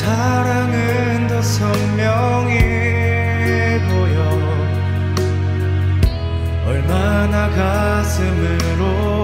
사랑은 더 선명히 보여. 얼마나 가슴으로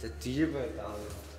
这第一波 jadi.